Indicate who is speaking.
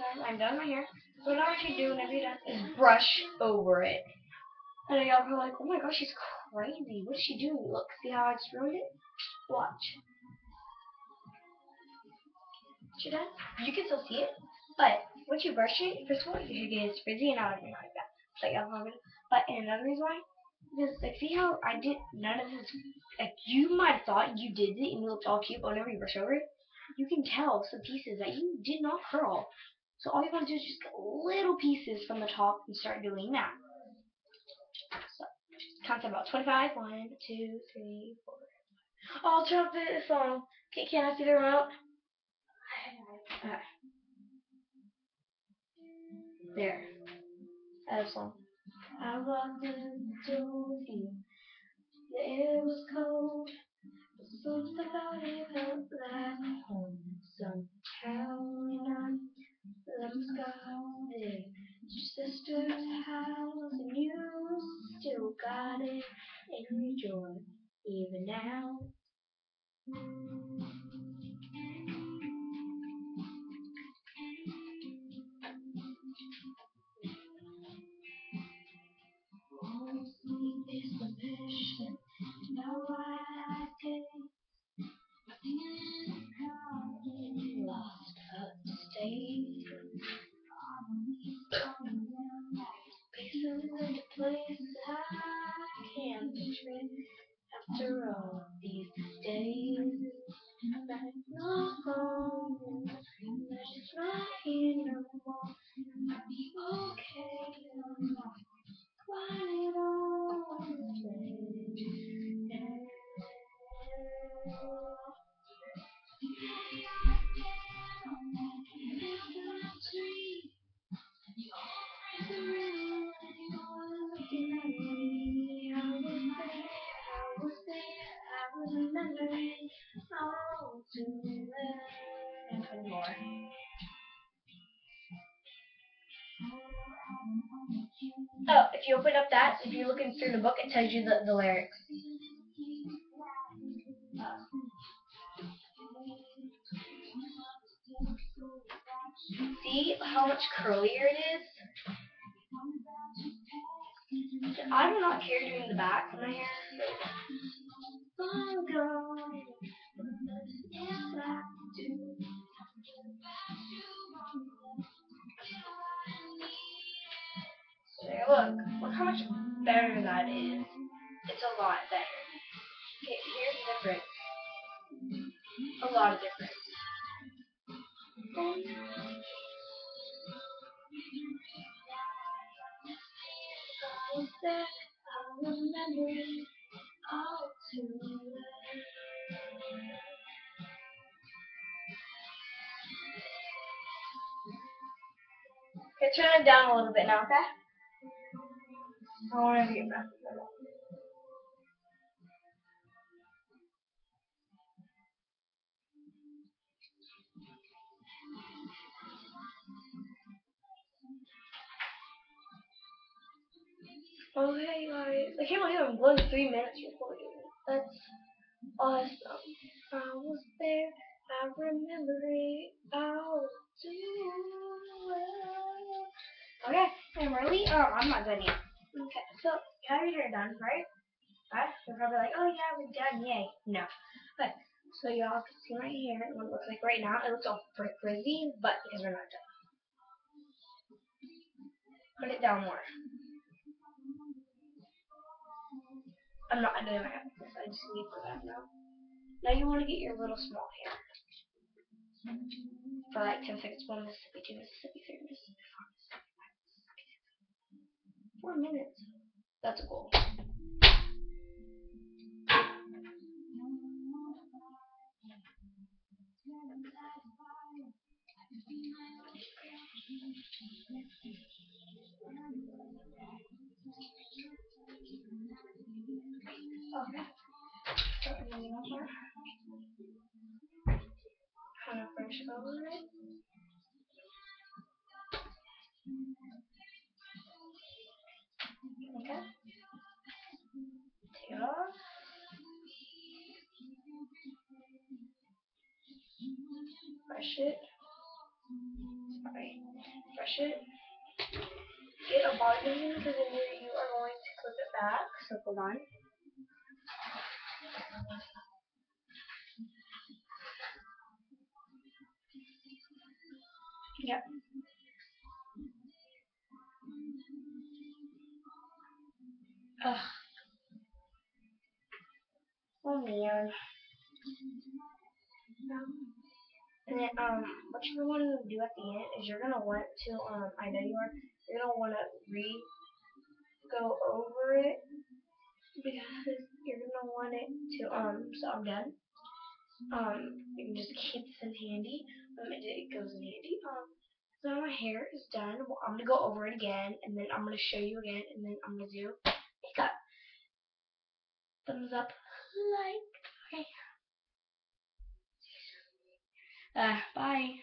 Speaker 1: guys, I'm done with my hair. So now what I you do whenever you're done is mm. brush over it. And y'all are like, oh my gosh, she's crazy. What is she doing? Look, see how I just ruined it? Watch. You're done. You can still see it. But once you brush it, first of all, your hair gets frizzy and not like that. Like I'm But and another reason why, because like see how I did none of this. Like you might have thought you did it and you looked all cute, but whenever you brush over it, you can tell some pieces that you did not curl. So all you want to do is just get little pieces from the top and start doing that. So count to about 25. 1, 2, 3, 4. Oh, turn up the song. Can, can I see the remote? Okay. There. That's song. I walked into. The air was cold. But something about it felt like go. Your sister's house and you still got it in your joy even now. I'm Oh, if you open up that, if you're looking through the book, it tells you the, the lyrics. See how much curlier it is? I do not care doing the back of my hair. Look, look how much better that is. It's a lot better. Okay, here's the difference. A lot of difference. Okay, turn it down a little bit now, okay? That. Oh hey guys, I can't believe I'm going three minutes recording. That's awesome. I was there, I remember it all too well. Okay, I'm really, oh, I'm not done yet. Okay, so have your hair done, right? Right? You're probably like, oh yeah, we're done, yay. No. Okay, so y'all can see my hair, what it looks like right now. It looks all frizzy, but because we're not done. Put it down more. I'm not doing my hair. I just need for that now. Now you want to get your little small hair. For like 10 seconds, 1 Mississippi, 2 Mississippi, 3 Mississippi, 4 Mississippi four minutes. That's a goal. Okay. Kind of brush over it. Brush it. Sorry. brush it. Get a pin because then you, you are going to clip it back. So hold on. Yep. Ugh. Oh man. And then um what you're want to do at the end is you're gonna want to um I know you are you're gonna want to re go over it because you're gonna want it to um so I'm done. Um you can just keep this in handy. Um it, it goes in handy. Um so now my hair is done. Well, I'm gonna go over it again and then I'm gonna show you again and then I'm gonna do makeup. Thumbs up like okay. Uh bye.